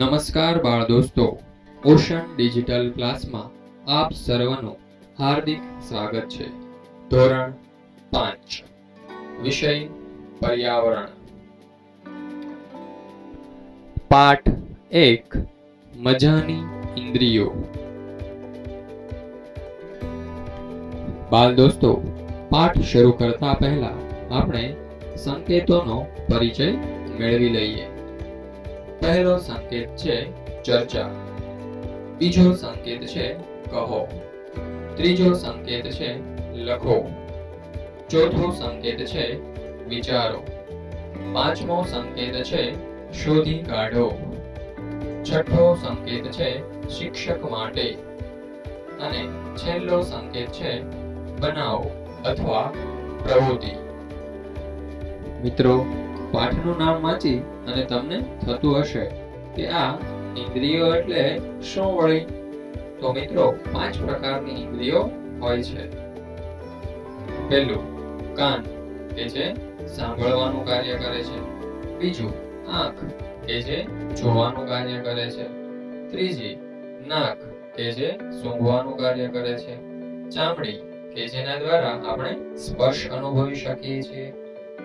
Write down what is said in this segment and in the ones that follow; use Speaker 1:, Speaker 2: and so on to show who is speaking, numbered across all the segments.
Speaker 1: નમસ્કાર બાળ દોસ્તો. ઓશન ડિજિટલ ક્લાસમાં આપ સર્વનું હાર્દિક સ્વાગત છે. ધોરણ પાંચ. વિષય પર્યાવરણ. પાઠ એક. મજાની ઇન્દ્રિયો. બાળ દોસ્તો, પાઠ શરૂ કરતા પહેલા આપણે સંકેતોનો પરિચય મેળવી લઈએ. પહેલો સંકેત છે ચર્ચા. બીજો સંકેત છે કહો. ત્રીજો સંકેત છે લખો. ચોથો સંકેત છે વિચારો. પાંચમો સંકેત છે શોધી કાઢો. છઠ્ઠો સંકેત છે શિક્ષક માટે. અને છેલ્લો સંકેત છે બનાવો અથવા પ્રવૃત્તિ. મિત્રો પાઠનું નામ વાંચી અને તમને થતું હશે કે આ ઇન્દ્રિયો એટલે શું વળી? તો મિત્રો, પાંચ પ્રકારની ઇન્દ્રિયો હોય છે. પહેલું, કાન, કે જે સાંભળવાનું કાર્ય કરે છે. બીજું, આંખ, કે જે જોવાનું કાર્ય કરે છે. ત્રીજી, નાક, કે જે સૂંઘવાનું કાર્ય કરે છે. ચામડી, કે જેના દ્વારા આપણે સ્પર્શ અનુભવી શકીએ છીએ.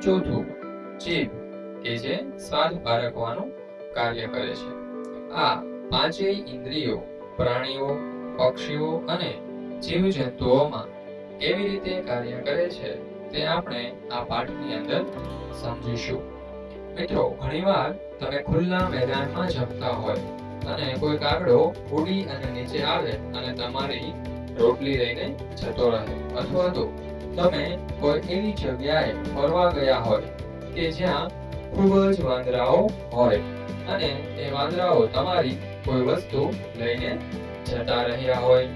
Speaker 1: ચોથું જીભ કે જે સ્વાદ પારખવાનું કાર્ય કરે છે. આ પાંચેય ઇન્દ્રિયો, પ્રાણીઓ, પક્ષીઓ અને જીવજંતુઓમાં કેવી રીતે કાર્ય કરે છે તે આપણે આ પાઠની અંદર સમજીશું. મિત્રો, ઘણીવાર તમે ખુલ્લા મેદાનમાં જમતા હોય અને કોઈ કાગડો ઉડી અને નીચે આવે અને તમારી રોટલી લઈને જતો રહે. અથવા તો તમે કોઈ એવી જગ્યાએ ફરવા ગયા હોય કે જ્યાં ખૂબ જ વાંદરાઓ હોય અને એ વાંદરાઓ તમારી કોઈ વસ્તુ લઈને જતા રહ્યા હોય.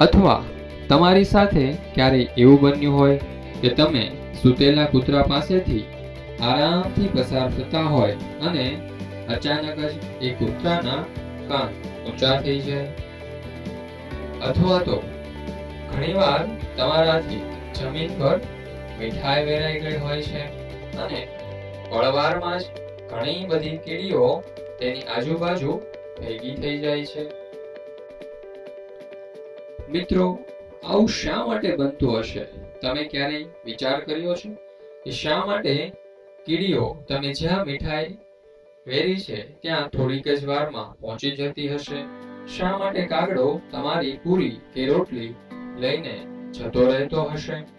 Speaker 1: અથવા તમારી સાથે ક્યારેય એવું બન્યું હોય કે તમે સૂતેલા કૂતરા પાસેથી આરામથી પસાર થતા હોય અને અચાનક જ એ કૂતરાના કાન ઊંચા થઈ જાય? અથવા તો ઘણીવાર તમારાથી જમીન પર મીઠાઈ વેરાઈ ગઈ હોય છે. અને પળવારમાં જ ઘણી બધી કીડીઓ તેની આજુબાજુ ભેગી થઈ જાય છે. મિત્રો, આવું શા માટે બનતું હશે? તમે ક્યારેય વિચાર કર્યો છે? કે શા માટે કીડીઓ તમે જ્યાં મીઠાઈ વેરી છે, ત્યાં થોડીક જ વારમાં પહોંચી જતી હશે? શા માટે કાગડો તમારી પૂરી કે રોટલી લઈને જતો રહેતો હશે?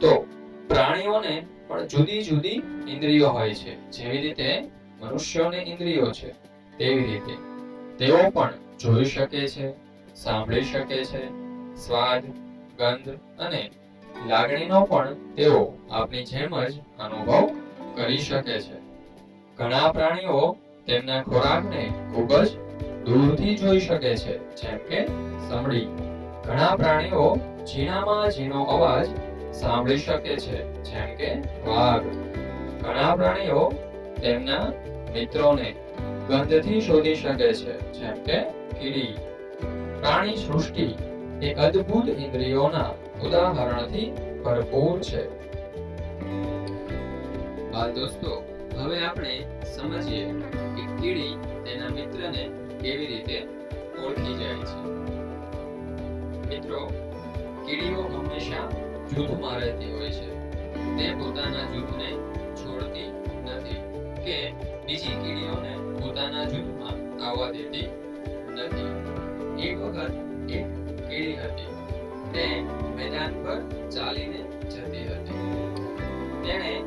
Speaker 1: તો પ્રાણીઓને પણ જુદી જુદી ઇન્દ્રિયો હોય છે. જેવી રીતે મનુષ્યોને ઇન્દ્રિયો છે, તેવી રીતે. તેઓ પણ જોઈ શકે છે, સાંભળી શકે છે, સ્વાદ, ગંધ અને લાગણીનો પણ તેઓ આપની જેમ જ અનુભવ કરી શકે છે. ઘણા પ્રાણીઓ તેમના ખોરાકને ખૂબ જ દૂરથી જોઈ શકે છે, જેમ કે સમડી. ઘણા પ્રાણીઓ ઝીણામાં ઝીણો અવાજ સાંભળી શકે છે. જેમ કે વાઘ. ઘણા પ્રાણીઓ તેમના મિત્રોને ગંધથી શોધી શકે છે. જેમ કે કીડી. પ્રાણી સૃષ્ટિ એ અદ્ભુત ઇન્દ્રિયોના ઉદાહરણથી ભરપૂર છે. બાલ દોસ્તો, હવે આપણે સમજીએ કે કીડી તેના મિત્રને કેવી રીતે ઓળખી જાય છે. મિત્રો, કીડીઓ હંમેશા જૂથમાં રહેતી હોય છે. તે પોતાના જૂથને છોડતી નથી કે બીજી કીડીઓને પોતાના જૂથમાં આવવા દેતી નથી. એક વખત એક કીડી હતી. તે મેદાન પર ચાલીને જતી હતી. તેણે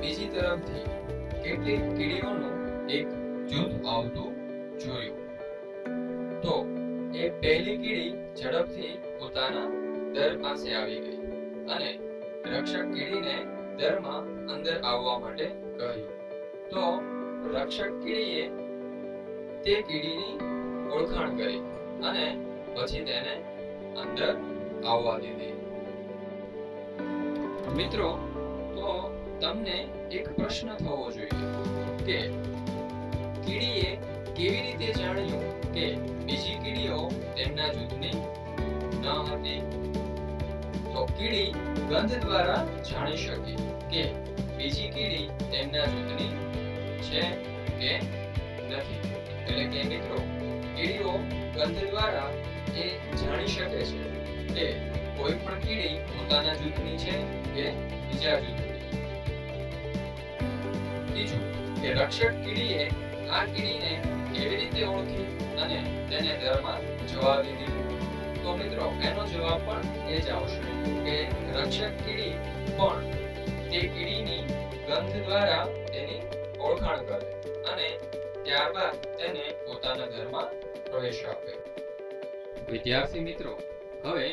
Speaker 1: બીજી તરફથી કેટલીક કીડીઓનું એક જૂથ આવતું જોયું. તો એ પહેલી કીડી ઝડપથી પોતાના દર પાસે આવી ગઈ. અને રક્ષક કીડીને દરમાં અંદર આવવા માટે કહ્યું. તો રક્ષક કીડીએ તે કીડીની ઓળખાણ કરી અને પછી તેને અંદર આવવા દીધી. મિત્રો, તો તમને એક પ્રશ્ન થવો જોઈએ કે કીડીએ કેવી રીતે જાણ્યું કે બીજી કીડીઓ તેમના જૂથની ન હતી? તો કીડી ગંધ દ્વારા જાણી શકે કે બીજી કીડી તેમના જૂથની છે કે નથી. એટલે કે મિત્રો, કીડીઓ ગંધ દ્વારા એ જાણી શકે છે કે કોઈ પણ કીડી પોતાના જૂથની છે કે બીજા જૂથની. બીજું કે રક્ષક કીડીએ આ કીડીને કેવી રીતે ઓળખી અને તેને દરમાં જવા દીધી? તો મિત્રો એનો જવાબ પણ એ જ આવશે કે રક્ષક કીડી પણ તે કીડીની ગંધ દ્વારા તેની ઓળખાણ કરે અને ત્યારબાદ તેને પોતાના ઘરમાં પ્રવેશ આપે. વિદ્યાર્થી મિત્રો, હવે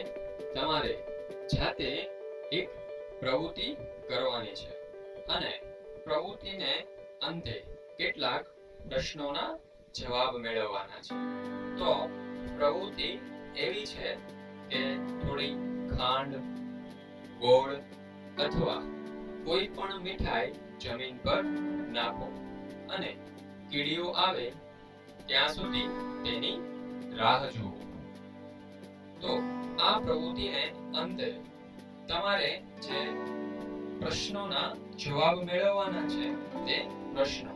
Speaker 1: તમારે જાતે એક પ્રવૃત્તિ કરવાની છે અને પ્રવૃત્તિને અંતે કેટલાક પ્રશ્નોના જવાબ મેળવવાના છે. તો પ્રવૃત્તિ એવી છે કે થોડી ખાંડ, ગોળ અથવા કોઈ પણ મીઠાઈ જમીન પર નાખો અને કીડીઓ આવે ત્યાં સુધી તેની રાહ જુઓ. તો આ પ્રવૃત્તિને અંતે તમારે જે પ્રશ્નોના જવાબ મેળવવાના છે તે પ્રશ્નો.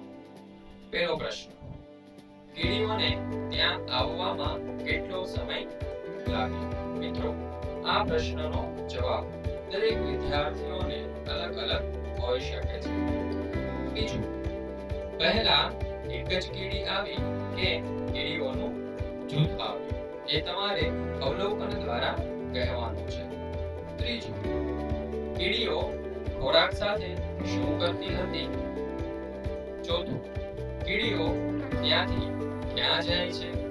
Speaker 1: પહેલો પ્રશ્ન, કીડીઓને ત્યાં આવવામાં કેટલો સમય લાગ્યો મિત્રો, આ પ્રશ્નનો જવાબ દરેક વિદ્યાર્થીઓને અલગ અલગ હોઈ શકે છે. બીજું, પહેલા એક જ કીડી આવી કે કીડીઓનું જૂથ આવ્યું એ તમારે અવલોકન દ્વારા કહેવાનું છે. ત્રીજું, કીડીઓ ખોરાક સાથે શું કરતી હતી? ચોથું, કીડીઓ ત્યાંથી ક્યાં જાય છે?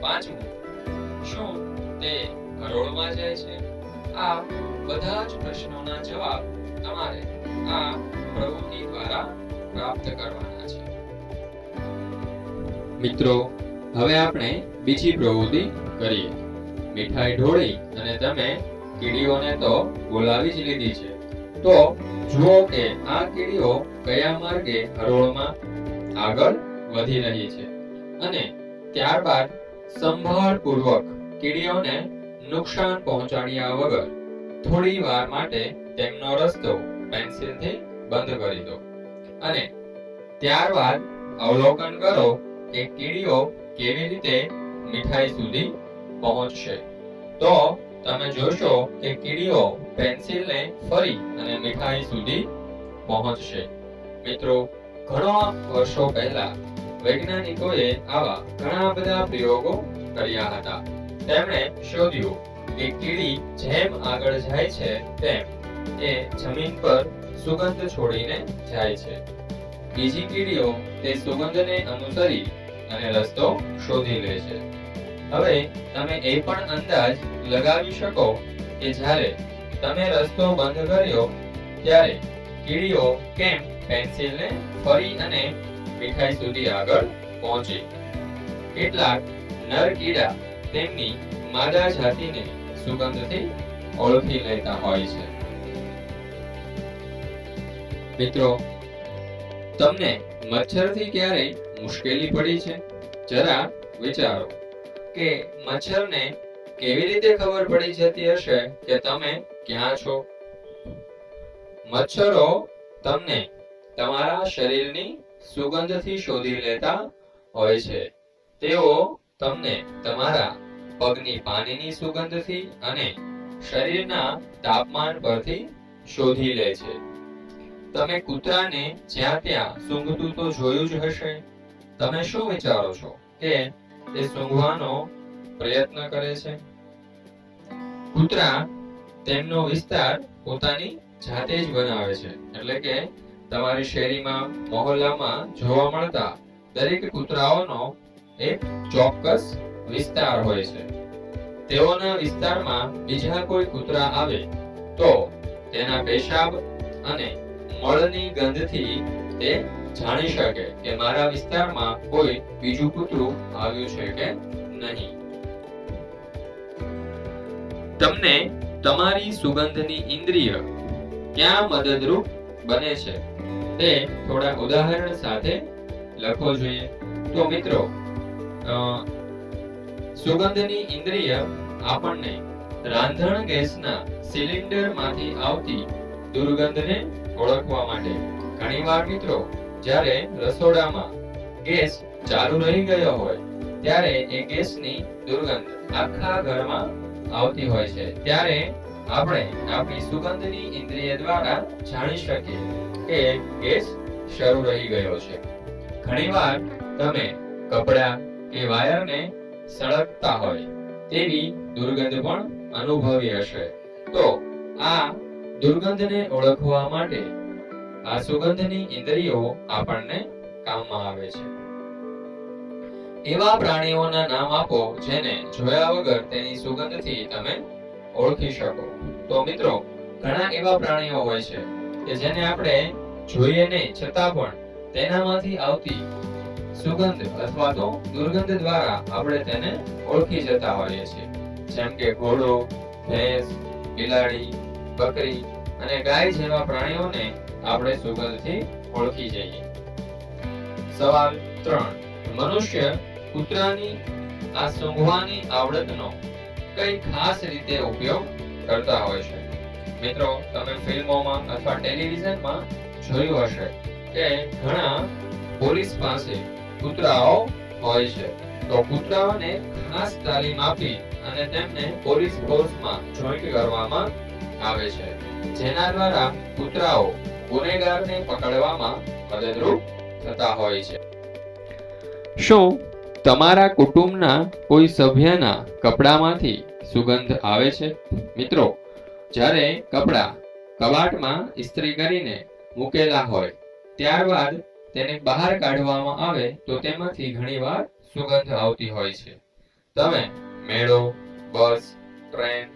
Speaker 1: પાંચમું, શું તે કરોડમાં જાય છે? આ બધા જ પ્રશ્નોના જવાબ તમારે આ પ્રવૃત્તિ દ્વારા પ્રાપ્ત કરવાના છે. મિત્રો, હવે આપણે બીજી પ્રવૃત્તિ કરીએ. મીઠાઈ ઢોળી અને તમે કીડીઓને તો બોલાવી જ લીધી છે. તો જુઓ કે આ કીડીઓ કયા માર્ગે હરોળમાં આગળ વધી રહી છે. અને ત્યારબાદ સંભાળપૂર્વક કીડીઓને નુકસાન પહોંચાડ્યા વગર થોડી વાર માટે તેમનો રસ્તો પેન્સિલથી બંધ કરી દો. અને ત્યારબાદ અવલોકન કરો કે કીડીઓ કેવી રીતે મીઠાઈ સુધી પહોંચશે. તો તમે જોશો કે કીડીઓ પેન્સિલને ફરી અને મીઠાઈ સુધી પહોંચશે. મિત્રો, ઘણા વર્ષો પહેલા વૈજ્ઞાનિકોએ આવા ઘણા બધા પ્રયોગો કર્યા હતા. તેમણે શોધ્યું કે કીડી જેમ આગળ જાય છે, તેમ એ જમીન પર સુગંધ છોડીને જાય છે. બીજી કીડીઓ તે સુગંધને અનુસરી અને રસ્તો શોધી લે છે. હવે તમે એ પણ અંદાજ લગાવી શકો કે જ્યારે તમે રસ્તો બંધ કર્યો, ત્યારે કીડીઓ કેમ પેન્સિલને ફરી અને મીઠાઈ સુધી આગળ પહોંચી? કેટલાક નર કીડા તેમની માદા જાતિને સુગંધથી ઓળખી લેતા હોય છે. મિત્રો, તમને મચ્છરથી ક્યારેય મુશ્કેલી પડી છે? જરા વિચારો કે મચ્છરને કેવી રીતે ખબર પડી જતી હશે કે તમે ક્યાં છો? મચ્છરો તમને તમારા શરીરની સુગંધથી શોધી લેતા હોય છે. તેઓ તમને તમારા પગની પાણીની સુગંધથી અને શરીરના તાપમાન પરથી શોધી લે છે. તમે કૂતરાને જ્યાં ત્યાં સૂંઘતું તો જોયું જ હશે. તમે શું વિચારો છો કે તે સૂંઘવાનો પ્રયત્ન કરે છે? કૂતરા તેમનો વિસ્તાર પોતાની જાતે જ બનાવે છે. એટલે કે તમારી શેરીમાં, મહોલ્લામાં જોવા મળતા દરેક કૂતરાઓનો એક ચોક્કસ વિસ્તાર હોય છે. તેઓના વિસ્તારમાં બીજા કોઈ કૂતરા આવે તો તેના પેશાબ અને મળની ગંધથી તે જાણી શકે કે મારા વિસ્તારમાં કોઈ બીજું કૂતરું આવ્યું છે કે નહીં. તમને તમારી સુગંધની ઇન્દ્રિય ક્યાં મદદરૂપ બને છે તે થોડા ઉદાહરણ સાથે લખવો જોઈએ. તો મિત્રો સુગંધની ઇન્દ્રિય આપણને રાંધણ ગેસના સિલિન્ડરમાંથી આવતી દુર્ગંધને ઓળખવા માટે. ઘણીવાર મિત્રો, જ્યારે રસોડામાં ગેસ ચાલુ રહી ગયો હોય, ત્યારે એ ગેસની દુર્ગંધ આખા ઘરમાં આવતી હોય છે. ત્યારે આપણે આપણી સુગંધની ઇન્દ્રિય દ્વારા જાણી શકીએ કે ગેસ શરૂ રહી ગયો છે. ઘણીવાર તમે કપડા કે વાયરને સળગતા હોય તેવી દુર્ગંધ પણ અનુભવી હશે. તો આ દુર્ગંધને ઓળખવા માટે આ સુગંધની ઇન્દ્રિયો આપણને કામમાં આવે છે. એવા પ્રાણીઓના નામ આપો જેને જોયા વગર તેની સુગંધથી તમે ઓળખી શકો. તો મિત્રો, ઘણા એવા પ્રાણીઓ હોય છે કે જેને આપણે જોઈએ નહીં, છતાં પણ તેનામાંથી આવતી સુગંધ અથવા તો દુર્ગંધ દ્વારા આપણે તેને ઓળખી જતા હોઈએ છીએ. જેમ કે ઘોડો, ભેંસ, બિલાડી, બકરી અને ગાય જેવા પ્રાણીઓને આપણે સુગંધથી ઓળખી જઈએ. સવાલ ત્રણ. મનુષ્ય કૂતરાની આ સૂંઘવાની આવડતનો કઈ ખાસ રીતે ઉપયોગ કરતા હોય છે? મિત્રો, તમે ફિલ્મોમાં અથવા ટેલિવિઝનમાં જોયું હશે કે ઘણા પોલીસ પાસે કૂતરાઓ હોય છે. તો કૂતરાઓને ખાસ તાલીમ આપી અને તેમને પોલીસ ફોર્સમાં જોઈન્ટ કરવામાં આવે છે. જેના દ્વારા કૂતરાઓ ગુનેગારને પકડવામાં મદદરૂપ થતા હોય છે. શું તમારા કુટુંબના કોઈ સભ્યના કપડામાંથી સુગંધ આવે છે? મિત્રો, જ્યારે કપડા કબાટમાં ઇસ્ત્રી કરીને મૂકેલા હોય, ત્યારબાદ તેને બહાર કાઢવામાં આવે તો તેમાંથી ઘણીવાર સુગંધ આવતી હોય છે. તમે મેળો, બસ, ટ્રેન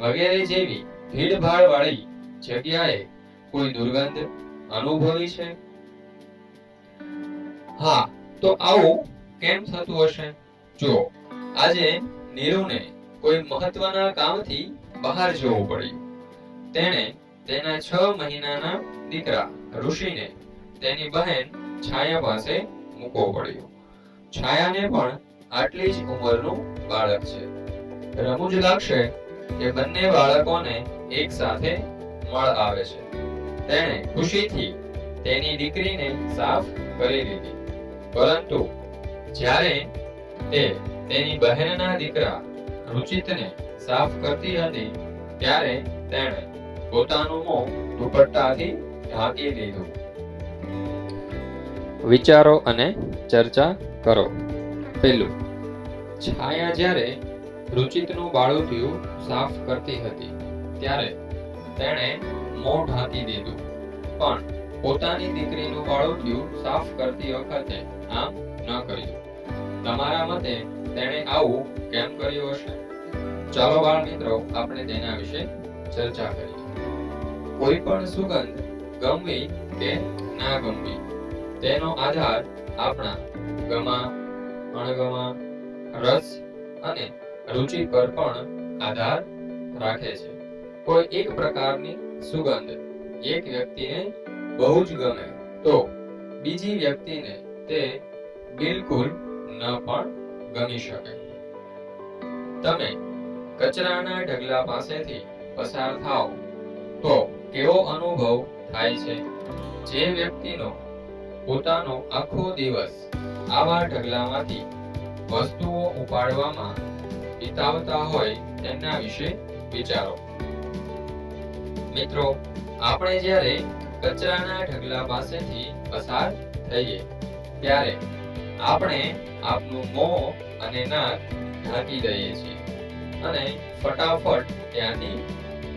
Speaker 1: વગેરે જેવી ભીડભાડ વાળી જગ્યાએ કોઈ દુર્ગંધ અનુભવી છે? હા, તો આવું કેમ થતું હશે? જો, આજે નીરુને કોઈ મહત્વના કામથી બહાર જવું પડ્યું. તેણે તેના છ મહિનાના દીકરા ઋષિને તેની બહેન છાયા પાસે મૂકવો પડ્યો. છાયાને પણ આટલી જ ઉંમરનું બાળક છે. રમૂજ લાગશે કે બંને બાળકોને એક સાથે મળ આવે છે. તેણે ખુશીથી તેની દીકરીને સાફ કરી દીધી. પરંતુ જ્યારે તે તેની બહેનના દીકરા રુચિતને સાફ કરતી હતી, ત્યારે તેણે પોતાનું મોં દુપટ્ટાથી ઢાંકી લીધું વિચારો અને ચર્ચા કરો. પહેલું, છાયા જ્યારે રુચિતનું બાળોતિયું સાફ કરતી હતી, ત્યારે તેણે મોં ઢાંકી દીધું. પણ પોતાની દીકરીનું બાળોતિયું સાફ કરતી વખતે આમ ન કર્યું. તમારા મતે તેણે આવું કેમ કર્યું હશે? ચાલો બાળ મિત્રો, આપણે તેના વિશે ચર્ચા કરીએ. કોઈ પણ સુગંધ ગમવી કે ના ગમવી તેનો આધાર આપણા ગમા, અણગમા, રસ અને રુચિ પર પણ આધાર રાખે છે. કોઈ એક પ્રકારની સુગંધ એક વ્યક્તિને બહુ જ ગમે તો બીજી વ્યક્તિને તે બિલકુલ ન પણ ગમી શકે. તમે કચરાના ઢગલા પાસેથી પસાર થાઓ તો કેવો અનુભવ થાય છે? જે વ્યક્તિનો પોતાનો આખો દિવસ આવા ઢગલામાંથી વસ્તુઓ ઉપાડવામાં વિતાવતા હોય તેમના વિશે વિચારો. મિત્રો, આપણે જ્યારે કચરાના ઢગલા પાસેથી પસાર થઈએ, ત્યારે આપણે આપનું મોં અને નાક ઢાંકી દઈએ છીએ અને ફટાફટ ત્યાંથી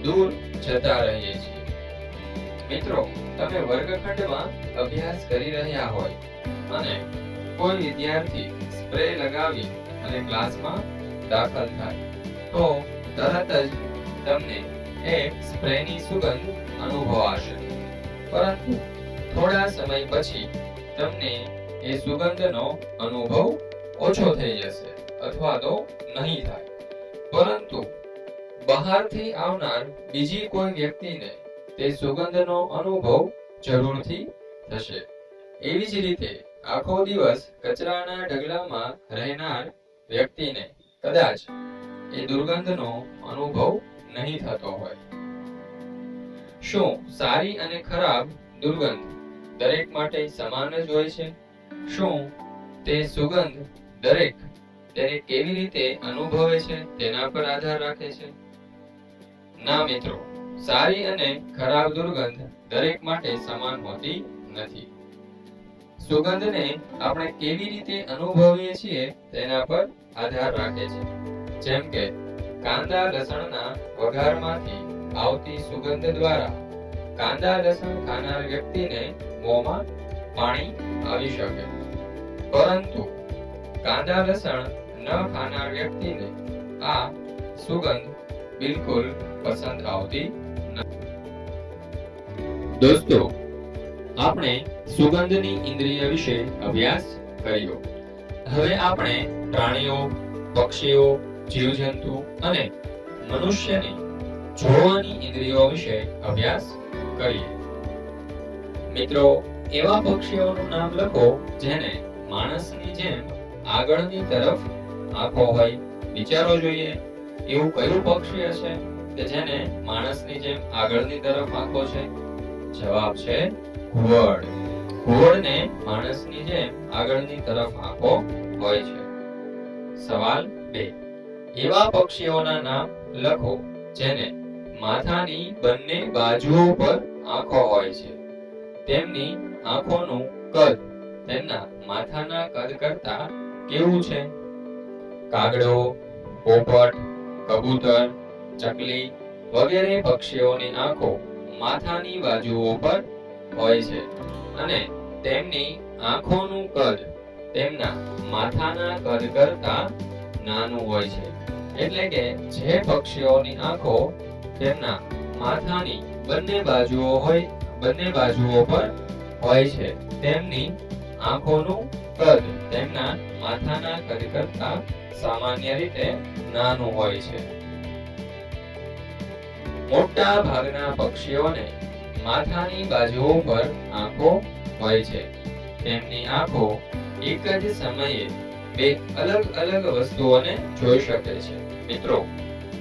Speaker 1: દૂર જતા રહીએ છીએ. મિત્રો, તમે વર્ગખંડમાં અભ્યાસ કરી રહ્યા હોય અને કોઈ વિદ્યાર્થી સ્પ્રે લગાવી અને ક્લાસમાં દાખલ થાય, તો તરત જ તમને એ સ્પ્રેની સુગંધ અનુભવાશે. પરંતુ થોડા સમય પછી તમને એ સુગંધનો અનુભવ ઓછો થઈ જશે અથવા તો નહીં થાય. પરંતુ બહારથી આવનાર બીજી કોઈ વ્યક્તિને તે સુગંધનો અનુભવ જરૂરથી થશે. એવી જ રીતે આખો દિવસ કચરાના ઢગલામાં રહેનાર વ્યક્તિને કદાચ એ દુર્ગંધનો અનુભવ નહીં થતો હોય. શું સારી અને ખરાબ દુર્ગંધ દરેક માટે સમાન જ હોય છે? શું તે સુગંધ દરેક તેને કેવી રીતે અનુભવે છે તેના પર આધાર રાખે છે? ના મિત્રો સારી અને ખરાબ દુર્ગંધ દરેક માટે સમાન હોતી નથી. સુગંધને આપણે કેવી રીતે અનુભવીએ છીએ તેના પર આધાર રાખે છે. જેમ કે, કાંદા લસણના વઘારમાંથી આવતી સુગંધ દ્વારા કાંદા લસણ ખાનાર વ્યક્તિને મોંમાં પાણી આવી શકે. પરંતુ, કાંદા લસણ ન ખાનાર વ્યક્તિને આ સુગંધ બિલકુલ પસંદ આવતી દોસ્તો, આપણે સુગંધની ઇન્દ્રિય વિશે અભ્યાસ કર્યો. હવે આપણે પ્રાણીઓ, પક્ષીઓ, જીવજંતુ અને મનુષ્યની જોવાની ઇન્દ્રિયો વિશે અભ્યાસ કરીએ. મિત્રો, એવા પક્ષીઓનું નામ લખો જેને માણસની જેમ આગળની તરફ આંખો હોય, વિચારો જોઈએ. એવું કયું પક્ષી હશે? કે જેને માણસની જેમ આગળની તરફ આંખો છે? જવાબ છે ઘુવડ ઘુવડને માણસની જેમ આગળની તરફ આંખો હોય છે. સવાલ બે. એવા પક્ષીઓના નામ લખો જેને માથાની બંને બાજુઓ પર આંખો હોય છે. તેમની આંખોનું કદ તેમના માથાના કદ કરતા કેવું છે? કાગડો, પોપટ, કબૂતર ચકલી વગેરે પક્ષીઓની આંખો માથાની બાજુઓ પર હોય છે અને તેમની આંખોનું કદ તેમના માથાના કદ કરતા નાનું હોય છે. એટલે કે જે પક્ષીઓની આંખો તેમના માથાની બંને બાજુઓ હોય, બંને બાજુઓ પર હોય છે, તેમની આંખોનું કદ તેમના માથાના કદ કરતા સામાન્ય રીતે નાનું હોય છે. મોટા ભાગના પક્ષીઓને માથાની બાજુઓ પર આંખો હોય છે. તેમની આંખો એક જ સમયે બે અલગ અલગ વસ્તુઓને જોઈ શકે છે. મિત્રો,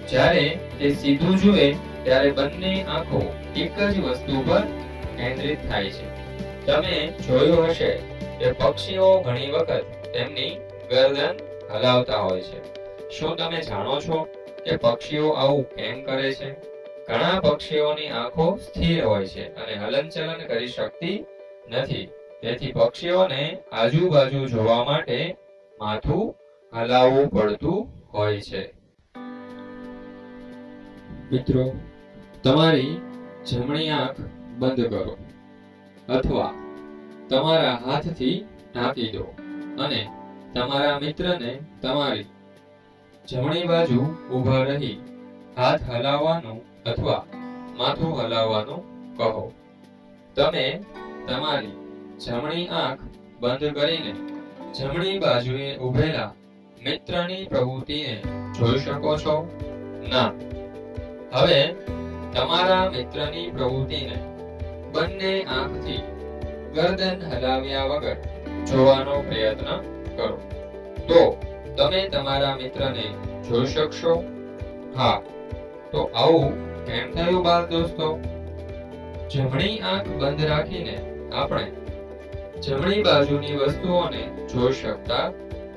Speaker 1: જ્યારે તે સીધું જુએ, ત્યારે બંને આંખો એક જ વસ્તુ પર કેન્દ્રિત થાય છે. તમે જોયું હશે કે પક્ષીઓ ઘણી વખત તેમની ગરદન હલાવતા હોય છે. શું તમે જાણો છો કે પક્ષીઓ આવું કેમ કરે છે? ઘણા પક્ષીઓની આંખો સ્થિર હોય છે અને હલનચલન કરી શકતી નથી. તેથી પક્ષીઓને આજુબાજુ જોવા માટે માથું હલાવવું પડતું હોય છે. મિત્રો, તમારી જમણી આંખ બંધ કરો અથવા તમારા હાથથી ઢાંકી દો અને તમારા મિત્રને તમારી જમણી બાજુ ઊભા રહી હાથ હલાવવાનું અથવા માથું હલાવવાનું કહો. તમે તમારી જમણી આંખ બંધ કરીને જમણી બાજુએ ઉભેલા મિત્રની પ્રવૃત્તિને જોઈ શકો છો? ના. હવે તમારા મિત્રની પ્રવૃત્તિને બંને આંખથી ગરદન હલાવ્યા વગર જોવાનો પ્રયત્ન કરો. તો તમે તમારા મિત્રને જોઈ શકશો? હા. તો આવું કેમ થયું બાળ દોસ્તો. જમણી આંખ બંધ રાખીને આપણે જમણી બાજુની વસ્તુઓને જોઈ શકતા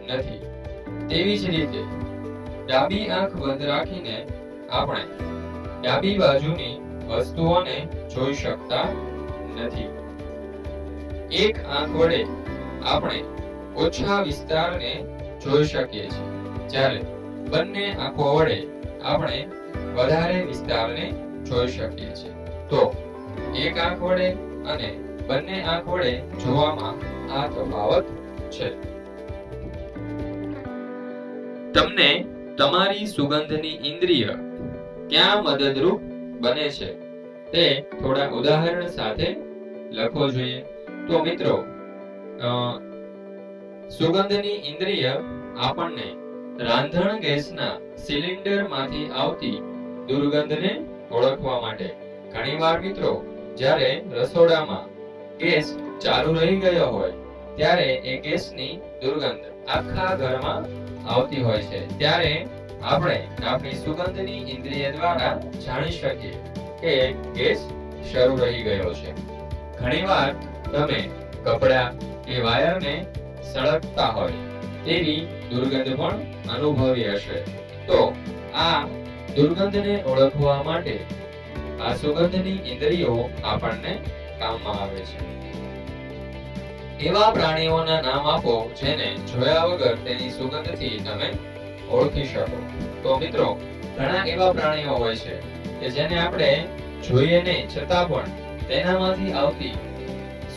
Speaker 1: નથી. તેવી જ રીતે ડાબી આંખ બંધ રાખીને આપણે ડાબી બાજુની વસ્તુઓને જોઈ શકતા નથી. એક આંખ વડે આપણે ઓછા વિસ્તારને જોઈ શકીએ છીએ. જ્યારે બંને આંખો વડે આપણે વધારે વિસ્તારને જોઈ શકીએ છીએ. તો એક આંખ વડે અને બંને આંખ વડે જોવામાં આ તફાવત છે. તમને તમારી સુગંધની ઇન્દ્રિય ક્યાં મદદરૂપ બને છે તે થોડા ઉદાહરણ સાથે લખવો જોઈએ. તો મિત્રો સુગંધની ઇન્દ્રિય આપણને રાંધણ ગેસના સિલિન્ડરમાંથી આવતી દુર્ગંધને ઓળખવા માટે. ઘણીવાર મિત્રો, જ્યારે રસોડામાં ગેસ ચાલુ રહી ગયો હોય, ત્યારે એ ગેસની દુર્ગંધ આખા ઘરમાં આવતી હોય છે. ત્યારે આપણે આપણી સુગંધની ઇન્દ્રિય દ્વારા જાણી શકીએ કે ગેસ શરૂ રહી ગયો છે. ઘણીવાર તમે કપડા કે વાયરને સળગતા હોય, તેવી દુર્ગંધ પણ અનુભવી હશે. તો આ દુર્ગંધને ઓળખવા માટે આ સુગંધની ઇન્દ્રિયો આપણને કામમાં આવે છે. એવા પ્રાણીઓના નામ આપો જેને જોયા વગર તેની સુગંધથી તમે ઓળખી શકો. તો મિત્રો, ઘણા એવા પ્રાણીઓ હોય છે કે જેને આપણે જોઈએ નહીં, છતાં પણ તેનામાંથી આવતી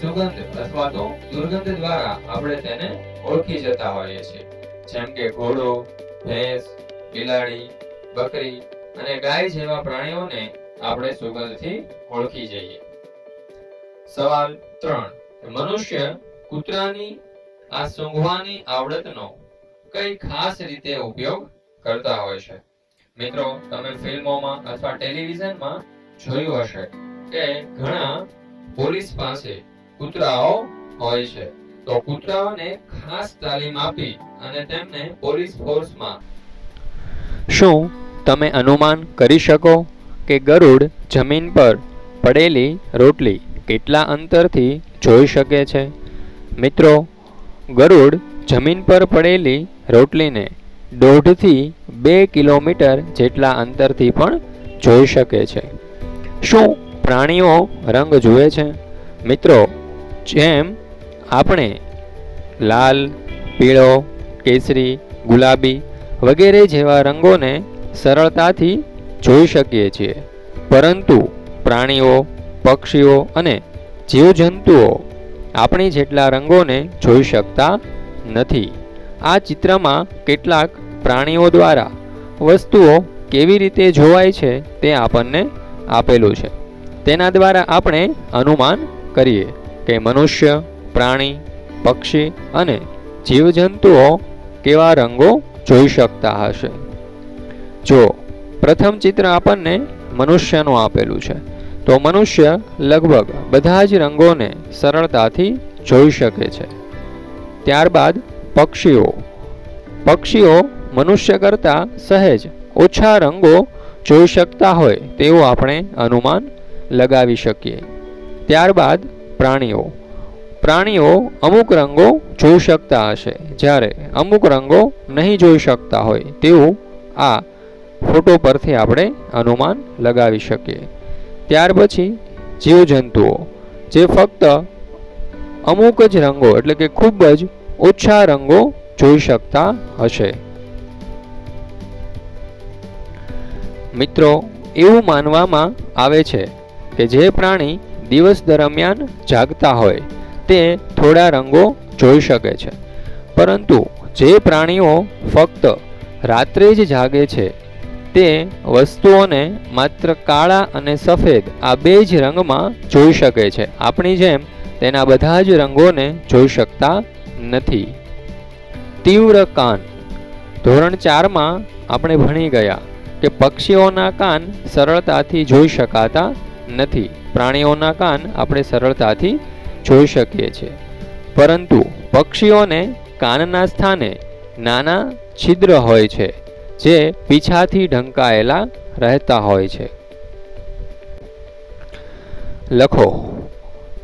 Speaker 1: સુગંધ અથવા તો દુર્ગંધ દ્વારા આપણે તેને ઓળખી જતા હોઈએ છીએ. જેમ કે ઘોડો, ભેંસ, બિલાડી બકરી અને ગાય જેવા પ્રાણીઓને આપણે સુગંધથી ઓળખી જઈએ. સવાલ ત્રણ. મનુષ્ય કૂતરાની આ સૂંઘવાની આવડતનો કઈ ખાસ રીતે ઉપયોગ કરતા હોય છે? મિત્રો, તમે ફિલ્મોમાં અથવા ટેલિવિઝનમાં જોયું હશે કે ઘણા પોલીસ પાસે કૂતરાઓ હોય છે. તો કૂતરાઓને ખાસ તાલીમ આપી અને તેમને પોલીસ ફોર્સમાં
Speaker 2: શું તમે અનુમાન કરી શકો કે ગરુડ જમીન પર પડેલી રોટલી કેટલા અંતરથી જોઈ શકે છે? મિત્રો, ગરુડ જમીન પર પડેલી રોટલીને દોઢથી બે કિલોમીટર જેટલા અંતરથી પણ જોઈ શકે છે. શું પ્રાણીઓ રંગ જુએ છે? મિત્રો, જેમ આપણે લાલ, પીળો, કેસરી, ગુલાબી વગેરે જેવા રંગોને સરળતાથી જોઈ શકીએ છીએ. પરંતુ પ્રાણીઓ, પક્ષીઓ અને જીવજંતુઓ આપણી જેટલા રંગોને જોઈ શકતા નથી. આ ચિત્રમાં કેટલાક પ્રાણીઓ દ્વારા વસ્તુઓ કેવી રીતે જોવાય છે તે આપણને આપેલું છે. તેના દ્વારા આપણે અનુમાન કરીએ કે મનુષ્ય, પ્રાણી, પક્ષી અને જીવજંતુઓ કેવા રંગો જોઈ શકતા હશે. જો પ્રથમ ચિત્ર આપણને મનુષ્યનું આપેલું છે, તો મનુષ્ય લગભગ બધા જ રંગોને સરળતાથી જોઈ શકે છે. ત્યારબાદ પક્ષીઓ. પક્ષીઓ મનુષ્ય કરતાં સહેજ ઓછા રંગો જોઈ શકતા હોય તેવું આપણે અનુમાન લગાવી શકીએ. ત્યારબાદ પ્રાણીઓ. પ્રાણીઓ અમુક રંગો જોઈ શકતા હશે. જ્યારે અમુક રંગો નહીં જોઈ શકતા હોય, તેવું આ ફોટો પરથી આપણે અનુમાન લગાવી શકીએ. ત્યાર પછી જીવજંતુઓ, જે ફક્ત અમુક જ રંગો, એટલે કે ખૂબ જ ઓછા રંગો જોઈ શકતા હશે. મિત્રો, એવું માનવામાં આવે છે કે જે પ્રાણી દિવસ દરમિયાન જાગતા હોય તે થોડા રંગો જોઈ શકે છે. પરંતુ જે પ્રાણીઓ ફક્ત રાત્રે જ જાગે છે, તે વસ્તુઓને માત્ર કાળા અને સફેદ આ બે જ રંગમાં જોઈ શકે છે. આપણી જેમ તેના બધા જ રંગોને જોઈ શકતા નથી. તીવ્ર કાન. ધોરણ ચારમાં આપણે ભણી ગયા કે પક્ષીઓના કાન સરળતાથી જોઈ શકાતા નથી. પ્રાણીઓના કાન આપણે સરળતાથી જોઈ શકીએ છીએ. પરંતુ પક્ષીઓને કાનના સ્થાને નાના છિદ્ર હોય છે, જે પીછાથી ઢંકાયેલા રહેતા હોય છે. લખો.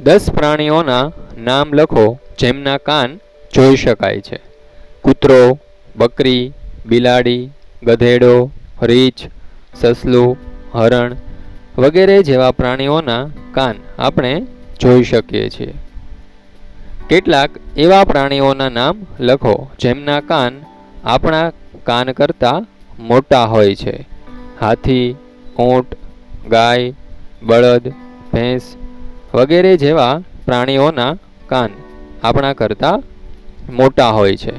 Speaker 2: દસ પ્રાણીઓના નામ લખો, જેમના કાન જોઈ શકાય છે. કૂતરો, બકરી, બિલાડી, ગધેડો, રીંછ, સસલું, હરણ વગેરે જેવા પ્રાણીઓના કાન આપણે જોઈ શકીએ છીએ. કેટલાક એવા પ્રાણીઓના નામ લખો જેમના કાન આપણા કાન કરતાં મોટા હોય છે. હાથી, ઊંટ, ગાય, બળદ, ભેંસ વગેરે જેવા પ્રાણીઓના કાન આપણા કરતાં મોટા હોય છે.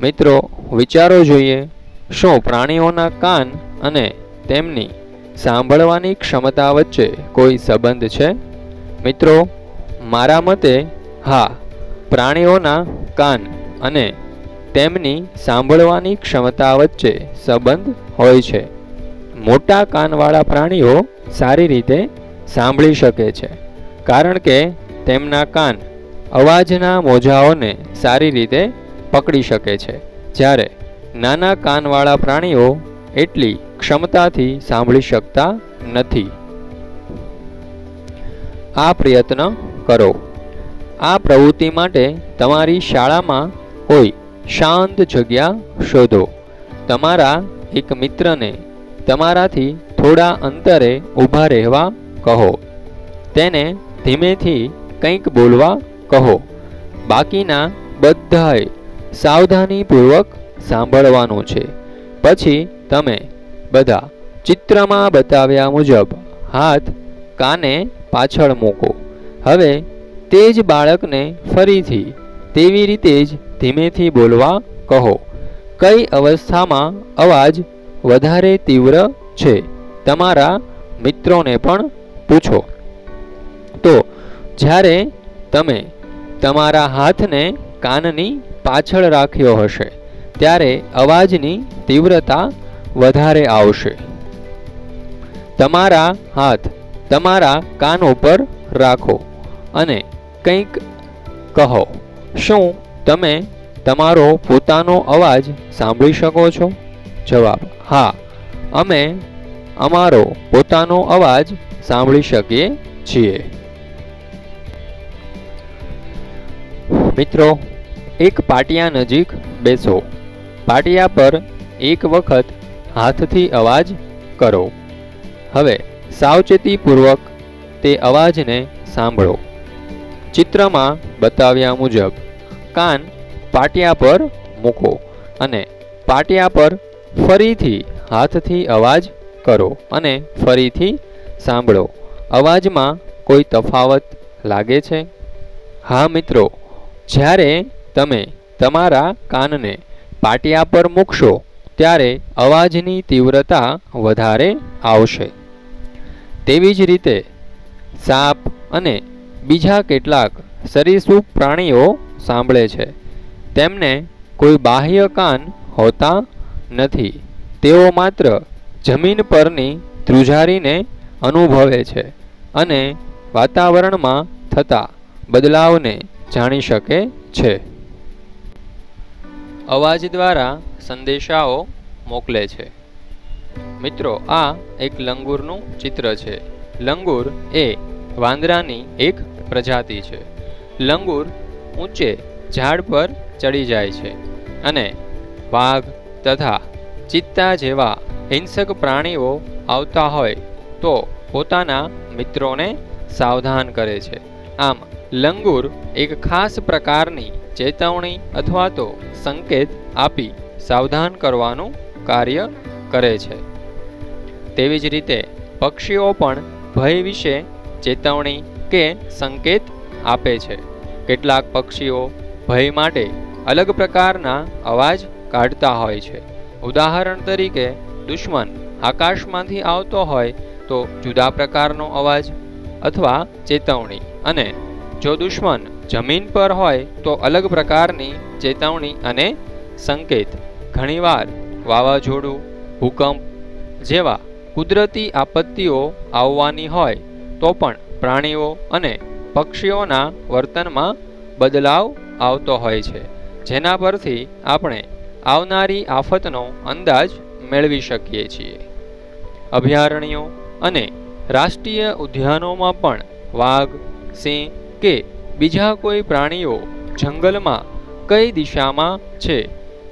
Speaker 2: મિત્રો વિચારો જોઈએ શું પ્રાણીઓના કાન અને તેમની સાંભળવાની ક્ષમતા વચ્ચે કોઈ સંબંધ છે? મિત્રો, મારા મતે હા, પ્રાણીઓના કાન અને તેમની સાંભળવાની ક્ષમતા વચ્ચે સંબંધ હોય છે. મોટા કાનવાળા પ્રાણીઓ સારી રીતે સાંભળી શકે છે, કારણ કે તેમના કાન અવાજના મોજાઓને સારી રીતે પકડી શકે છે. જ્યારે નાના કાનવાળા પ્રાણીઓ એટલી ક્ષમતાથી સાંભળી શકતા નથી. આ પ્રયત્ન કરો. આ પ્રવૃત્તિ માટે તમારી શાળામાં કોઈ શાંત જગ્યા શોધો. તમારા એક મિત્રને તમારાથી થોડા અંતરે ઊભા રહેવા કહો. તેને ધીમેથી કંઈક બોલવા કહો. બાકીના બધાએ સાવધાનીપૂર્વક સાંભળવાનું છે. પછી તમે બધા ચિત્રમાં બતાવ્યા મુજબ હાથ, કાને પાછળ મૂકો. હવે તે જ બાળકને ફરીથી તેવી રીતે જ ધીમેથી બોલવા કહો. કઈ અવસ્થામાં અવાજ વધારે તીવ્ર છે? તમારા મિત્રોને પણ પૂછો. તો જ્યારે તમે તમારા હાથને કાનની પાછળ રાખ્યો હશે, ત્યારે અવાજની તીવ્રતા વધારે આવશે. તમારા હાથ તમારા કાન ઉપર રાખો અને કંઈક કહો. શું તમે તમારો પોતાનો અવાજ સાંભળી શકો છો? જવાબ, હા. અમે અમારો પોતાનો અવાજ સાંભળી શકીએ છીએ. મિત્રો, એક પાટિયા નજીક બેસો. પાટિયા પર એક વખત હાથથી અવાજ કરો. હવે સાવચેતીપૂર્વક તે અવાજને સાંભળો. ચિત્રમાં બતાવ્યા મુજબ, કાન પાટિયા પર મૂકો અને પાટિયા પર ફરીથી હાથથી અવાજ કરો અને ફરીથી સાંભળો. અવાજમાં કોઈ તફાવત લાગે છે? હા મિત્રો, જ્યારે તમે તમારા કાનને પાટિયા પર મૂકશો, ત્યારે અવાજની તીવ્રતા વધારે આવશે. તેવી જ રીતે સાપ અને બીજા કેટલાક સરીસૃપ પ્રાણીઓ સાંભળે છે. તેમને કોઈ બાહ્ય કાન હોતા નથી. તેઓ માત્ર જમીન પરની ધ્રુજારીને અનુભવે છે અને વાતાવરણમાં થતા બદલાવને જાણી શકે છે. અવાજ દ્વારા સંદેશાઓ મોકલે છે. મિત્રો, આ એક લંગૂરનું ચિત્ર છે. લંગૂર એ વાંદરાની એક પ્રજાતિ છે. લંગૂર ઊંચે ઝાડ પર ચડી જાય છે અને વાઘ તથા ચિત્તા જેવા હિંસક પ્રાણીઓ આવતા હોય તો પોતાના મિત્રોને સાવધાન કરે છે. આમ, લંગૂર એક ખાસ પ્રકારની ચેતવણી અથવા તો સંકેત આપી સાવધાન કરવાનું કાર્ય કરે છે. તેવી જ રીતે પક્ષીઓ પણ ભય વિશે ચેતવણી કે સંકેત આપે છે. કેટલાક પક્ષીઓ ભય માટે અલગ પ્રકારના અવાજ કાઢતા હોય છે. ઉદાહરણ તરીકે, દુશ્મન આકાશમાંથી આવતો હોય તો જુદા પ્રકારનો અવાજ અથવા ચેતવણી અને જો દુશ્મન જમીન પર હોય તો અલગ પ્રકારની ચેતવણી અને સંકેત. ઘણીવાર વાવાઝોડું ભૂકંપ જેવા કુદરતી આપત્તિઓ આવવાની હોય તો પણ પ્રાણીઓ અને પક્ષીઓના વર્તનમાં બદલાવ આવતો હોય છે, જેના પરથી આપણે આવનારી આફતનો અંદાજ મેળવી શકીએ છીએ. અભયારણ્યો અને રાષ્ટ્રીય ઉદ્યાનોમાં પણ વાઘ, સિંહ કે બીજા કોઈ પ્રાણીઓ જંગલમાં કઈ દિશામાં છે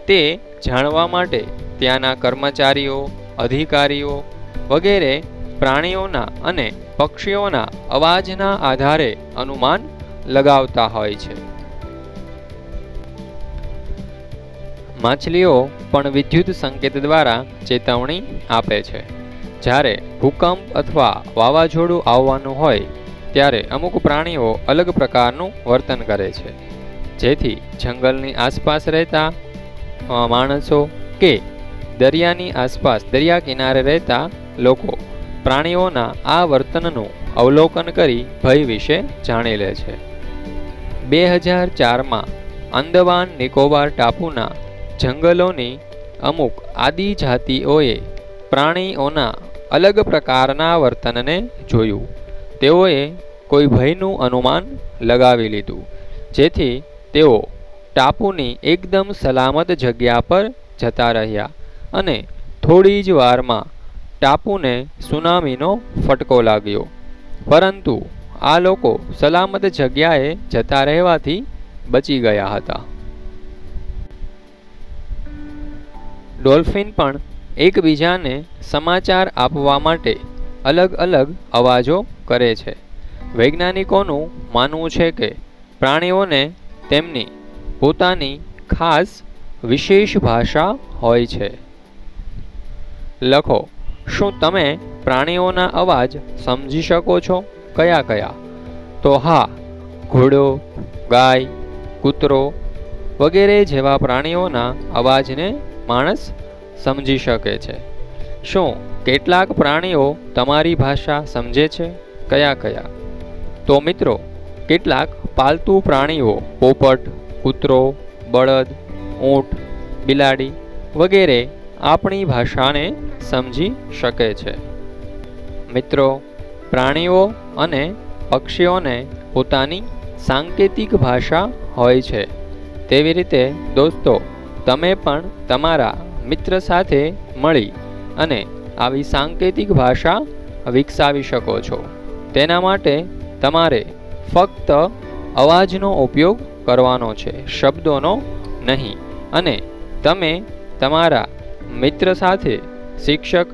Speaker 2: તે જાણવા માટે ત્યાંના કર્મચારીઓ, અધિકારીઓ વગેરે પ્રાણીઓના અને પક્ષીઓના અવાજના આધારે અનુમાન લગાવતા હોય છે. માછલીઓ પણ વિદ્યુત સંકેત દ્વારા ચેતવણી આપે છે. જ્યારે ભૂકંપ અથવા વાવાઝોડું આવવાનું હોય, ત્યારે અમુક પ્રાણીઓ અલગ પ્રકારનું વર્તન કરે છે. જેથી જંગલની આસપાસ રહેતા માણસો કે દરિયાની આસપાસ દરિયા કિનારે રહેતા લોકો પ્રાણીઓના આ વર્તનનું અવલોકન કરી ભય વિશે જાણી લે છે. બે હજાર ચારમાં અંદમાન નિકોબાર ટાપુના જંગલોની અમુક આદિજાતિઓએ પ્રાણીઓના અલગ પ્રકારના વર્તનને જોયું. તેઓએ કોઈ ભયનું અનુમાન લગાવી લીધું, જેથી તેઓ ટાપુની એકદમ સલામત જગ્યા પર જતા રહ્યા. અને થોડી જ વારમાં ટાપુને સુનામીનો ફટકો લાગ્યો. પરંતુ આ લોકો સલામત જગ્યાએ જતા રહેવાથી બચી ગયા હતા. ડોલ્ફિન પણ એકબીજાને સમાચાર આપવા માટે અલગ અલગ અવાજો કરે છે. વૈજ્ઞાનિકોનું માનવું છે કે પ્રાણીઓને તેમની પોતાની ખાસ વિશેષ ભાષા હોય છે. લખો, શું તમે પ્રાણીઓના અવાજ સમજી શકો છો? કયા કયા? તો હા, ઘોડો, ગાય, કૂતરો વગેરે જેવા પ્રાણીઓના અવાજને માણસ સમજી શકે છે. શું કેટલાક પ્રાણીઓ તમારી ભાષા સમજે છે? કયા કયા? તો મિત્રો, કેટલાક પાલતુ પ્રાણીઓ પોપટ, કૂતરો, બળદ, ઊંટ, બિલાડી વગેરે આપણી ભાષાને સમજી શકે છે. મિત્રો, પ્રાણીઓ અને પક્ષીઓને પોતાની સાંકેતિક ભાષા હોય છે. તેવી રીતે, દોસ્તો, તમે પણ તમારા મિત્ર સાથે મળી અને આવી સાંકેતિક ભાષા વિકસાવી શકો છો. તેના માટે તમારે ફક્ત અવાજનો ઉપયોગ કરવાનો છે, શબ્દોનો નહીં. અને તમે તમારા મિત્ર સાથે શિક્ષક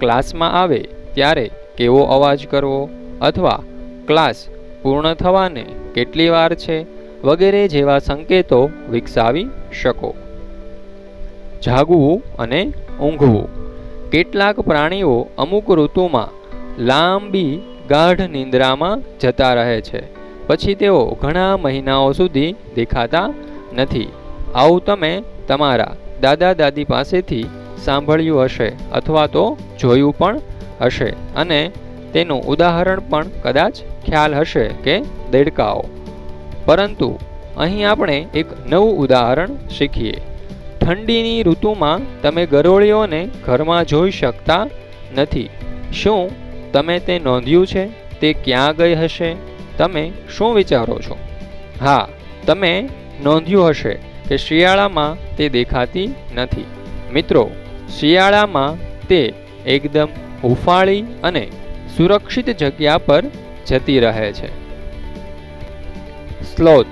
Speaker 2: ક્લાસમાં આવે ત્યારે કેવો અવાજ કરવો અથવા ક્લાસ પૂર્ણ થવાને કેટલી વાર છે વગેરે જેવા સંકેતો વિકસાવી શકો. જાગવું અને ઊંઘવું. કેટલાક પ્રાણીઓ અમુક ઋતુમાં લાંબી ગાઢ નિંદ્રામાં જતા રહે છે. પછી તેઓ ઘણા મહિનાઓ સુધી દેખાતા નથી. આવું તમે તમારા દાદા દાદી પાસેથી સાંભળ્યું હશે અથવા તો જોયું પણ હશે. અને તેનું ઉદાહરણ પણ કદાચ ખ્યાલ હશે કે દેડકાઓ. પરંતુ અહીં આપણે એક નવું ઉદાહરણ શીખીએ. ઠંડીની ઋતુમાં તમે ગરોળીઓને ઘરમાં જોઈ શકતા નથી. શું તમે તે નોંધ્યું છે? તે ક્યાં ગઈ હશે? તમે શું વિચારો છો? હા, તમે નોંધ્યું હશે. કે શિયાળામાં તે દેખાતી નથી. મિત્રો, શિયાળામાં તે એકદમ હુફાળી અને સુરક્ષિત જગ્યા પર જતી રહે છે. સ્લોથ.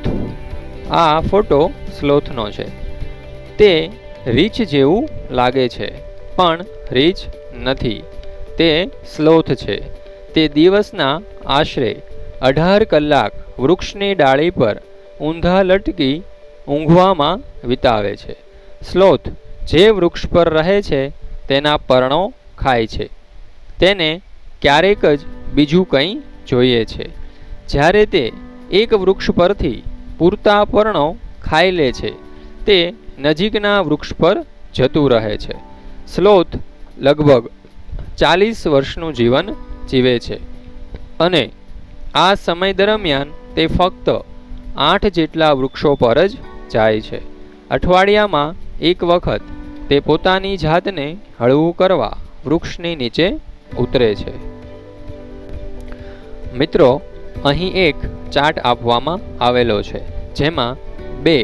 Speaker 2: આ ફોટો સ્લોથનો છે. તે રીછ જેવું લાગે છે, પણ રીછ નથી. તે સ્લોથ છે. તે દિવસના આશરે અઢાર કલાક વૃક્ષની ડાળી પર ઊંધા લટકી ઊંઘવામાં વિતાવે છે. સ્લોથ જે વૃક્ષ પર રહે છે, તેના પર્ણો ખાય છે. તેને ક્યારેક જ બીજું કંઈ જોઈએ છે. જ્યારે તે એક વૃક્ષ પરથી પૂરતા પર્ણો ખાઈ લે છે, તે નજીકના વૃક્ષ પર જતું રહે છે. સ્લોથ લગભગ ચાલીસ વર્ષનું જીવન જીવે છે અને આ સમય દરમિયાન તે ફક્ત આઠ જેટલા વૃક્ષો પર જ જાય છે. અઠવાડિયામાં એક વખત તે પોતાની જાતને હળવું કરવા વૃક્ષની નીચે ઉતરે છે. મિત્રો, અહીં એક ચાર્ટ આપવામાં આવેલો છે, જેમાં બે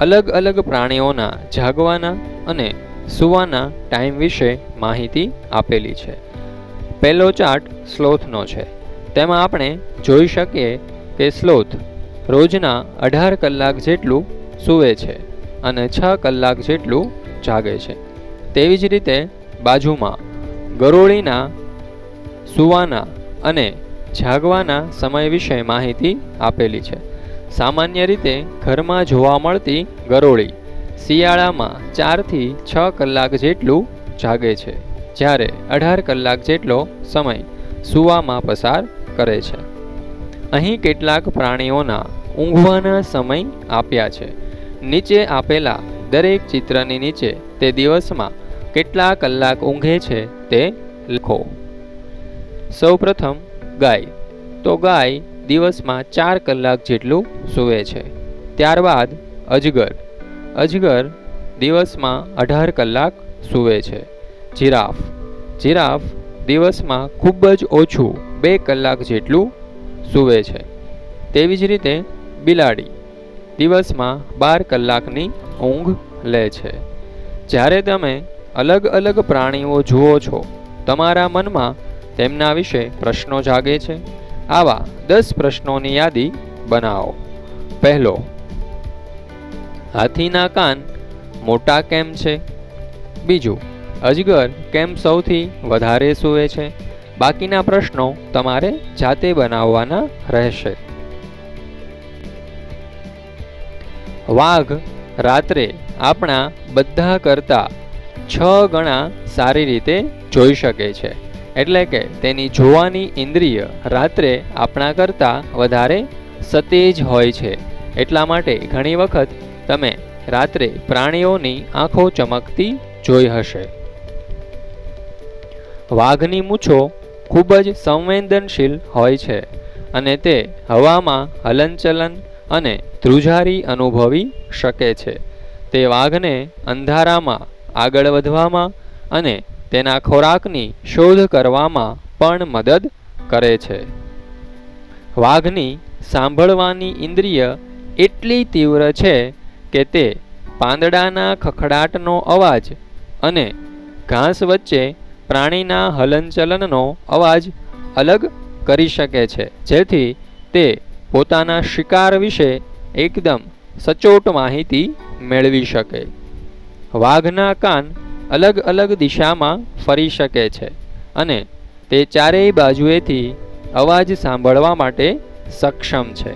Speaker 2: અલગ અલગ પ્રાણીઓના જાગવાના અને સૂવાના ટાઈમ વિશે માહિતી આપેલી છે. પહેલો ચાર્ટ સ્લોથનો છે. તેમાં આપણે જોઈ શકીએ કે સ્લોથ રોજના અઢાર કલાક જેટલું સૂવે છે અને છ કલાક જેટલું જાગે છે. તેવી જ રીતે બાજુમાં ગરોળીના, સૂવાના અને જાગવાના સમય વિશે માહિતી આપેલી છે. સામાન્ય રીતે ઘરમાં જોવા મળતી ગરોળી શિયાળામાં ચારથી છ કલાક જેટલું જાગે છે, જ્યારે અઢાર કલાક જેટલો સમય સૂવામાં પસાર કરે છે. અહીં કેટલાક પ્રાણીઓના ઊંઘવાના સમય આપ્યા છે. નીચે આપેલા દરેક ચિત્રની નીચે તે દિવસમાં કેટલા કલાક ઊંઘે છે તે લખો. સૌપ્રથમ ગાય. તો ગાય દિવસમાં ચાર કલાક જેટલું સૂવે છે. ત્યારબાદ અજગર. અજગર દિવસમાં અઢાર કલાક સૂવે છે. જીરાફ. જીરાફ દિવસમાં ખૂબ જ ઓછું બે કલાક જેટલું સૂવે છે. તેવી જ રીતે બિલાડી. દિવસમાં બાર કલાકની ઊંઘ લે છે. જ્યારે તમે અલગ અલગ પ્રાણીઓ જુઓ છો, તમારા મનમાં તેમના વિશે પ્રશ્નો જાગે છે. આવા દસ પ્રશ્નોની યાદી બનાવો. પહેલો, હાથીના કાન મોટા કેમ છે? બીજું, અજગર કેમ સૌથી વધારે સૂવે છે? બાકીના પ્રશ્નો તમારે જાતે બનાવવાના રહેશે. વાઘ રાત્રે આપણા બધા કરતા છ ગણા સારી રીતે જોઈ શકે છે. એટલે કે તેની જોવાની ઇન્દ્રિય રાત્રે આપણા કરતાં વધારે સતેજ હોય છે. એટલા માટે ઘણી વખત તમે રાત્રે પ્રાણીઓની આંખો ચમકતી જોઈ હશે. વાઘની મૂછો ખૂબ જ સંવેદનશીલ હોય છે અને તે હવામાં હલનચલન અને ધ્રુજારી અનુભવી શકે છે. તે વાઘને અંધારામાં આગળ વધવામાં અને તેના ખોરાકની શોધ કરવામાં પણ મદદ કરે છે. વાઘની સાંભળવાની ઇન્દ્રિય એટલી તીવ્ર છે કે તે પાંદડાના ખખડાટનો અવાજ અને ઘાસ વચ્ચે પ્રાણીના હલનચલનનો અવાજ અલગ કરી શકે છે. જેથી તે પોતાના શિકાર વિશે એકદમ સચોટ માહિતી મેળવી શકે. વાઘના કાન અલગ અલગ દિશામાં ફરી શકે છે અને તે ચારેય બાજુએથી અવાજ સાંભળવા માટે સક્ષમ છે.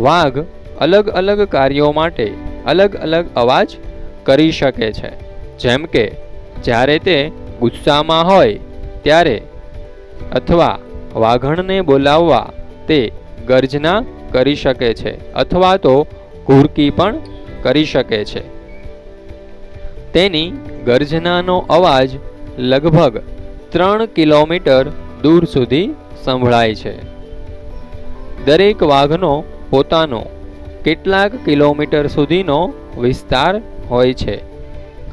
Speaker 2: વાઘ અલગ અલગ કાર્યો માટે અલગ અલગ અવાજ કરી શકે છે. જેમ કે, જ્યારે તે ગુસ્સામાં હોય, ત્યારે અથવા વાઘણને બોલાવવા તે ગર્જના કરી શકે છે અથવા તો ઘુરકી પણ કરી શકે છે. તેની ગર્જનાનો અવાજ લગભગ ત્રણ કિલોમીટર દૂર સુધી સંભળાય છે. દરેક વાઘનો પોતાનો કેટલાક કિલોમીટર સુધીનો વિસ્તાર હોય છે.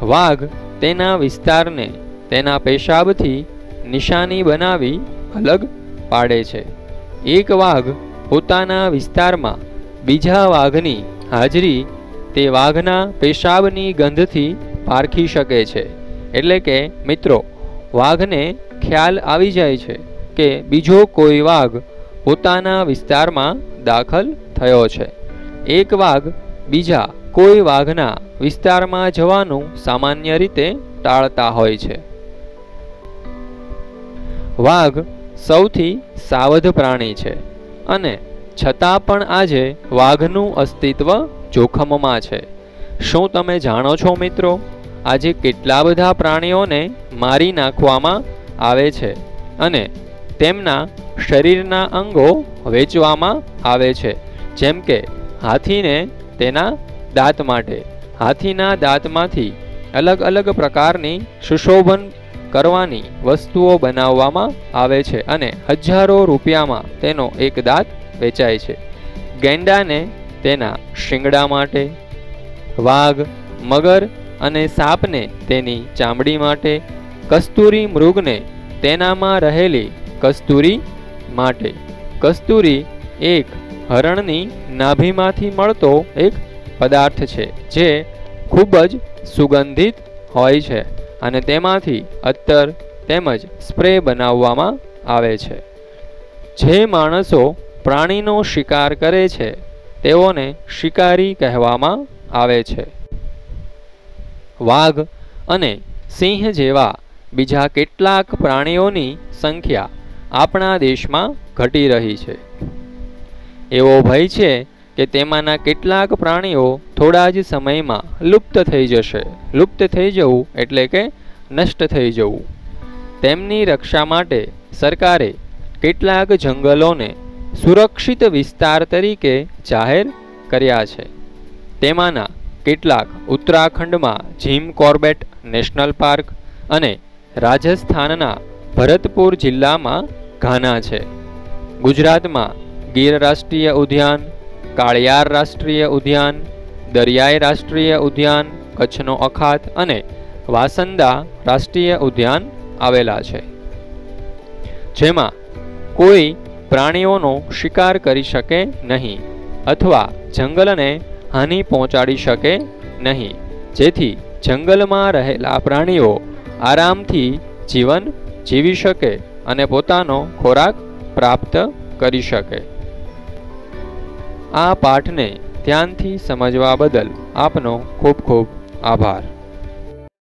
Speaker 2: વાઘ તેના વિસ્તારને તેના પેશાબથી નિશાની બનાવી અલગ પાડે છે. એક વાઘ પોતાના વિસ્તારમાં બીજા વાઘની હાજરી તે વાઘના પેશાબની ગંધથી પારખી શકે છે. એટલે કે, મિત્રો, વાઘને ખ્યાલ આવી જાય છે કે બીજો કોઈ વાઘ પોતાના વિસ્તારમાં દાખલ થયો છે. એક વાઘ બીજા કોઈ વાઘના વિસ્તારમાં જવાનું સામાન્ય રીતે ટાળતા હોય છે. વાઘ સૌથી સાવધ પ્રાણી છે અને છતાં પણ આજે વાઘનું અસ્તિત્વ જોખમમાં છે. શું તમે જાણો છો મિત્રો, આજે કેટલા બધા પ્રાણીઓને મારી નાખવામાં આવે છે અને તેમના શરીરના અંગો વેચવામાં આવે છે? જેમ કે હાથીને તેના દાંત માટે. હાથીના દાંતમાંથી અલગ અલગ પ્રકારની સુશોભન કરવાની વસ્તુઓ બનાવવામાં આવે છે અને હજારો રૂપિયામાં તેનો એક દાંત વેચાય છે. ગેંડાને તેના શિંગડા માટે, વાઘ, મગર અને સાપને તેની ચામડી માટે, કસ્તુરી મૃગને તેનામાં રહેલી કસ્તુરી માટે. કસ્તુરી એક હરણની નાભીમાંથી મળતો એક પદાર્થ છે, જે ખૂબ જ સુગંધિત હોય છે. અને તેમાંથી અત્તર તેમજ સ્પ્રે બનાવવામાં આવે છે. જે માણસો પ્રાણીનો શિકાર કરે છે, તેઓને શિકારી કહેવામાં આવે છે. વાઘ અને સિંહ જેવા બીજા કેટલાક પ્રાણીઓની સંખ્યા આપણા દેશમાં ઘટી રહી છે. એવો ભય છે કે તેમાંના કેટલાક પ્રાણીઓ થોડા જ સમયમાં લુપ્ત થઈ જશે. લુપ્ત થઈ જવું એટલે કે નષ્ટ થઈ જવું. તેમની રક્ષા માટે સરકારે કેટલાક જંગલોને સુરક્ષિત વિસ્તાર તરીકે જાહેર કર્યા છે. તેમાંના કેટલાક ઉત્તરાખંડમાં જીમ કોર્બેટ નેશનલ પાર્ક અને રાજસ્થાનના ભરતપુર જિલ્લામાં ઘાના છે. ગુજરાતમાં ગીર રાષ્ટ્રીય ઉદ્યાન કાળિયાર રાષ્ટ્રીય ઉદ્યાન, દરિયાઈ રાષ્ટ્રીય ઉદ્યાન, કચ્છનો અખાત અને વાસંદા રાષ્ટ્રીય ઉદ્યાન આવેલા છે. જેમાં કોઈ પ્રાણીઓનો શિકાર કરી શકે નહીં અથવા જંગલને હાનિ પહોંચાડી શકે નહીં. જેથી જંગલમાં રહેલા પ્રાણીઓ આરામથી જીવન જીવી શકે અને પોતાનો ખોરાક પ્રાપ્ત કરી શકે. આ પાઠને ધ્યાનથી સમજવા બદલ આપનો ખૂબ ખૂબ આભાર.